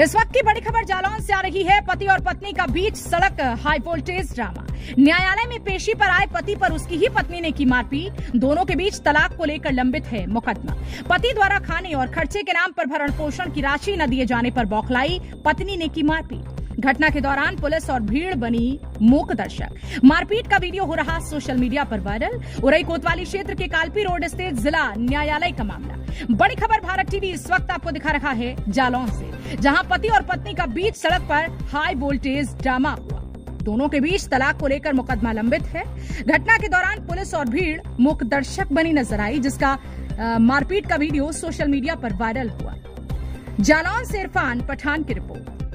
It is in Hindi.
इस वक्त की बड़ी खबर जालौन से आ रही है। पति और पत्नी का बीच सड़क हाई वोल्टेज ड्रामा। न्यायालय में पेशी पर आए पति पर उसकी ही पत्नी ने की मारपीट। दोनों के बीच तलाक को लेकर लंबित है मुकदमा। पति द्वारा खाने और खर्चे के नाम पर भरण पोषण की राशि न दिए जाने पर बौखलाई पत्नी ने की मारपीट। घटना के दौरान पुलिस और भीड़ बनी मूक दर्शक। मारपीट का वीडियो हो रहा सोशल मीडिया पर वायरल। उरई कोतवाली क्षेत्र के कालपी रोड स्थित जिला न्यायालय का मामला। बड़ी खबर भारत टीवी इस वक्त आपको दिखा रहा है जालौन से, जहाँ पति और पत्नी का बीच सड़क पर हाई वोल्टेज ड्रामा हुआ। दोनों के बीच तलाक को लेकर मुकदमा लंबित है। घटना के दौरान पुलिस और भीड़ मुख दर्शक बनी नज़र आई, जिसका मारपीट का वीडियो सोशल मीडिया पर वायरल हुआ। जालौन से इरफान पठान की रिपोर्ट।